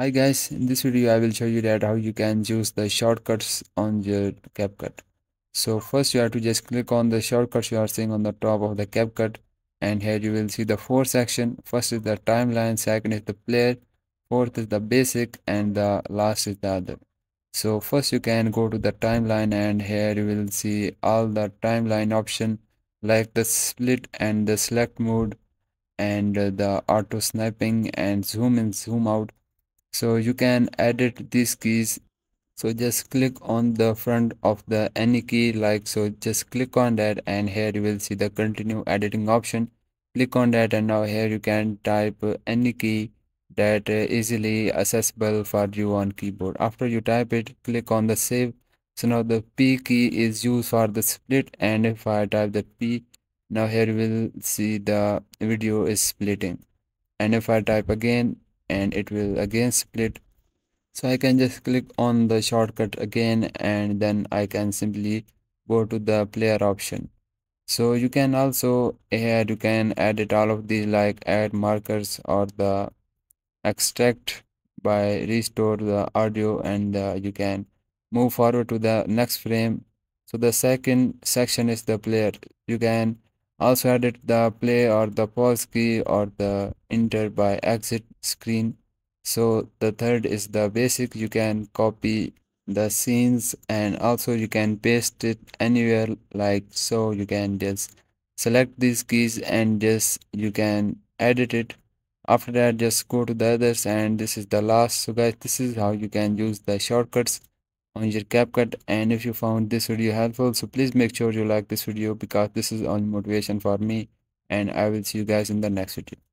Hi guys, in this video I will show you that how you can use the shortcuts on your CapCut. So first you have to just click on the shortcuts you are seeing on the top of the CapCut and here you will see the four section. First is the timeline, second is the player, fourth is the basic and the last is the other. So first you can go to the timeline and here you will see all the timeline option like the split and the select mode and the auto snapping and zoom in zoom out so you can edit these keys. So just click on the front of the any key like so just click on that and here you will see the continue editing option. Click on that and now here you can type any key that easily accessible for you on keyboard. After you type it click on the save. So now the p key is used for the split and if i type the p now here you will see the video is splitting. And if i type again and it will again split. So I can just click on the shortcut again and then I can simply go to the player option. So you can also here you can edit all of these like add markers or the extract by restore the audio and uh, you can move forward to the next frame. So the second section is the player. You can also edit the play or the pause key or the enter by exit screen. So the third is the basic. You can copy the scenes and also you can paste it anywhere like so you can just select these keys and just you can edit it. After that just go to the others and this is the last. So guys this is how you can use the shortcuts on your CapCut and if you found this video helpful so please make sure you like this video because this is only motivation for me and I will see you guys in the next video